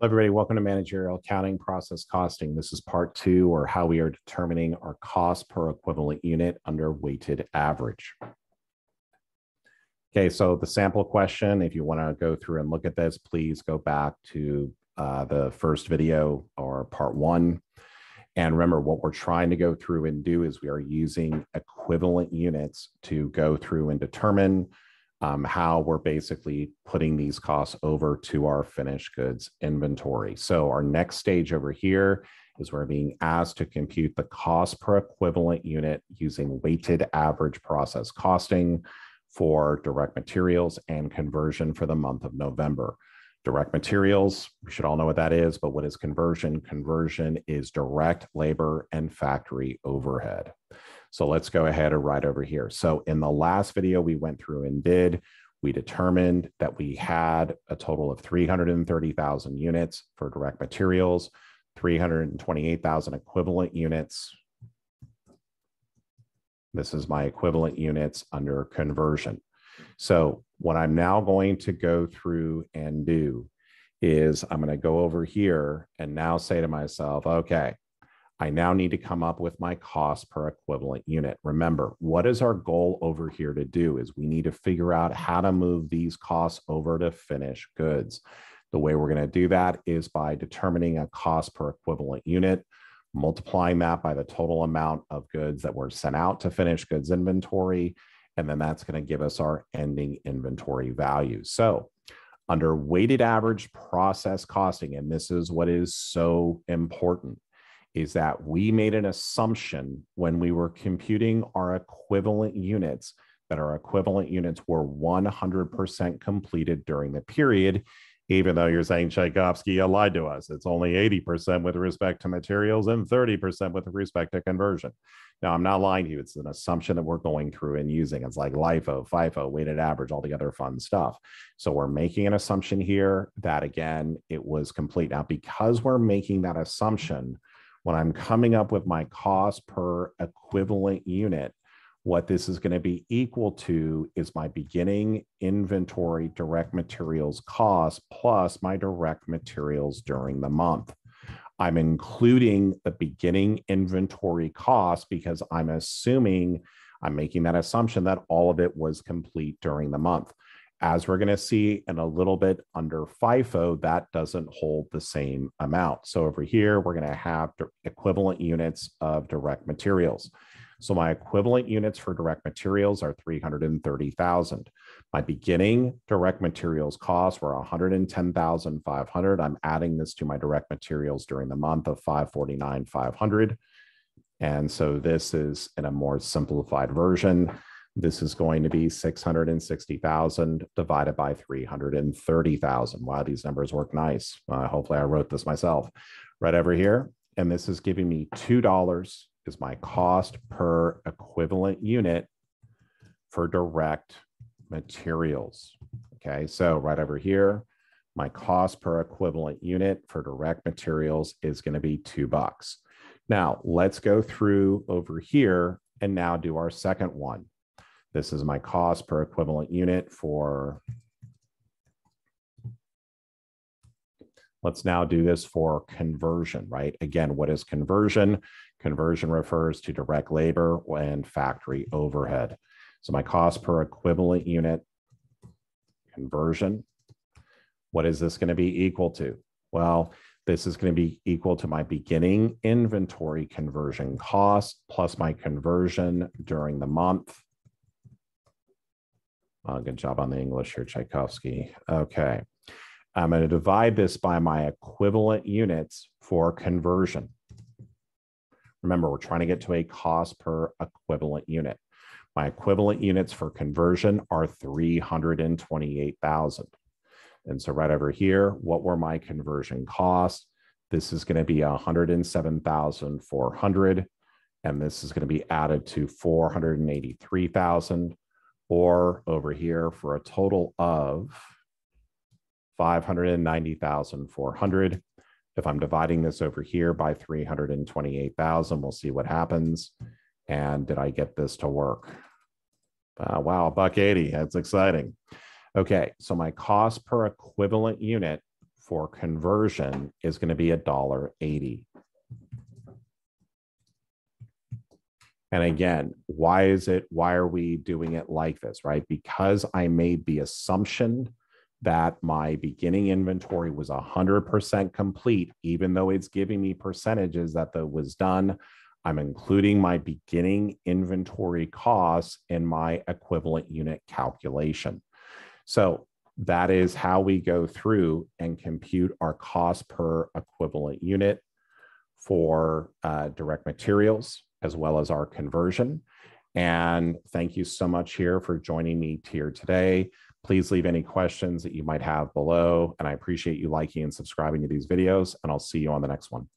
Hello, everybody. Welcome to Managerial Accounting Process Costing. This is part two, or how we are determining our cost per equivalent unit under weighted average. Okay, so the sample question, if you want to go through and look at this, please go back to uh, the first video or part one. And remember, what we're trying to go through and do is we are using equivalent units to go through and determine um, how we're basically putting these costs over to our finished goods inventory. So our next stage over here is we're being asked to compute the cost per equivalent unit using weighted average process costing for direct materials and conversion for the month of November. Direct materials, we should all know what that is, but what is conversion? Conversion is direct labor and factory overhead. So let's go ahead and right over here. So in the last video we went through and did, we determined that we had a total of 330,000 units for direct materials, 328,000 equivalent units. This is my equivalent units under conversion. So what I'm now going to go through and do is I'm going to go over here and now say to myself, okay, I now need to come up with my cost per equivalent unit. Remember, what is our goal over here to do is we need to figure out how to move these costs over to finished goods. The way we're going to do that is by determining a cost per equivalent unit, multiplying that by the total amount of goods that were sent out to finished goods inventory, and then that's going to give us our ending inventory value. So under weighted average process costing, and this is what is so important, is that we made an assumption when we were computing our equivalent units that our equivalent units were 100% completed during the period, even though you're saying Tchaikovsky, lied to us. It's only 80% with respect to materials and 30% with respect to conversion. Now, I'm not lying to you. It's an assumption that we're going through and using. It's like LIFO, FIFO, weighted average, all the other fun stuff. So we're making an assumption here that, again, it was complete. Now, because we're making that assumption, when I'm coming up with my cost per equivalent unit, what this is going to be equal to is my beginning inventory direct materials cost plus my direct materials during the month. I'm including the beginning inventory cost because I'm assuming I'm making that assumption that all of it was complete during the month. As we're going to see in a little bit under FIFO, that doesn't hold the same amount. So over here, we're going to have equivalent units of direct materials. So my equivalent units for direct materials are 330,000. My beginning direct materials costs were 110,500. I'm adding this to my direct materials during the month of 549,500. And so this is in a more simplified version. This is going to be 660,000 divided by 330,000. Wow, these numbers work nice. Uh, hopefully I wrote this myself right over here. And this is giving me $2 is my cost per equivalent unit for direct materials. Okay, so right over here, my cost per equivalent unit for direct materials is going to be two bucks. Now let's go through over here and now do our second one. This is my cost per equivalent unit for, let's now do this for conversion, right? Again, what is conversion? Conversion refers to direct labor and factory overhead. So my cost per equivalent unit conversion, what is this going to be equal to? Well, this is going to be equal to my beginning inventory conversion cost plus my conversion during the month uh, good job on the English here, Tchaikovsky. Okay. I'm going to divide this by my equivalent units for conversion. Remember, we're trying to get to a cost per equivalent unit. My equivalent units for conversion are 328,000. And so right over here, what were my conversion costs? This is going to be 107,400 and this is going to be added to 483,000 or over here for a total of 590,400. If I'm dividing this over here by 328,000, we'll see what happens. And did I get this to work? Uh, wow, buck 80, that's exciting. Okay, so my cost per equivalent unit for conversion is going to be a dollar eighty. And again, why is it, why are we doing it like this, right? Because I made the assumption that my beginning inventory was 100% complete, even though it's giving me percentages that that was done. I'm including my beginning inventory costs in my equivalent unit calculation. So that is how we go through and compute our cost per equivalent unit for uh, direct materials as well as our conversion. And thank you so much here for joining me here today. Please leave any questions that you might have below. And I appreciate you liking and subscribing to these videos, and I'll see you on the next one.